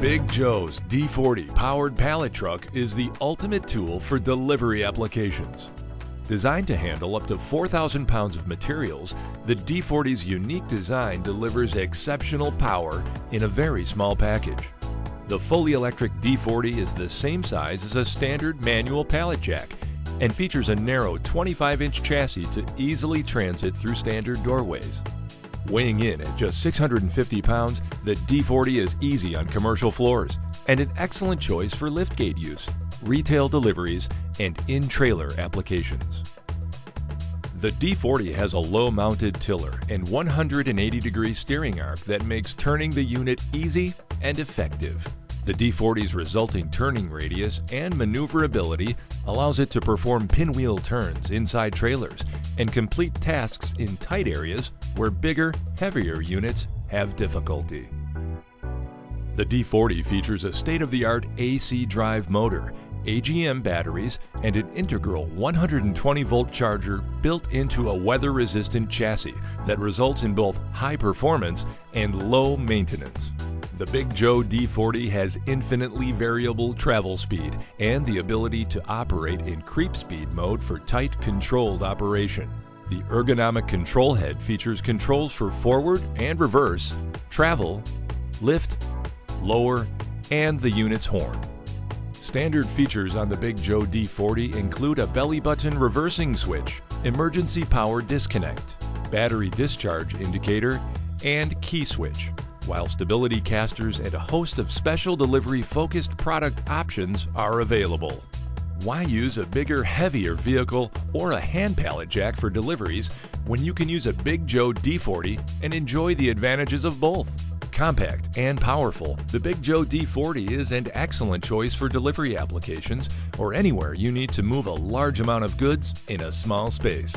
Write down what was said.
Big Joe's D40 powered pallet truck is the ultimate tool for delivery applications. Designed to handle up to 4,000 pounds of materials, the D40's unique design delivers exceptional power in a very small package. The fully electric D40 is the same size as a standard manual pallet jack and features a narrow 25-inch chassis to easily transit through standard doorways. Weighing in at just 650 pounds, the D40 is easy on commercial floors and an excellent choice for liftgate use, retail deliveries, and in-trailer applications. The D40 has a low-mounted tiller and 180-degree steering arc that makes turning the unit easy and effective. The D40's resulting turning radius and maneuverability allows it to perform pinwheel turns inside trailers and complete tasks in tight areas where bigger, heavier units have difficulty. The D40 features a state-of-the-art AC drive motor, AGM batteries, and an integral 120-volt charger built into a weather-resistant chassis that results in both high performance and low maintenance. The Big Joe D40 has infinitely variable travel speed and the ability to operate in creep speed mode for tight, controlled operation. The ergonomic control head features controls for forward and reverse, travel, lift, lower, and the unit's horn. Standard features on the Big Joe D40 include a belly button reversing switch, emergency power disconnect, battery discharge indicator, and key switch while stability casters and a host of special delivery focused product options are available. Why use a bigger, heavier vehicle or a hand pallet jack for deliveries when you can use a Big Joe D40 and enjoy the advantages of both? Compact and powerful, the Big Joe D40 is an excellent choice for delivery applications or anywhere you need to move a large amount of goods in a small space.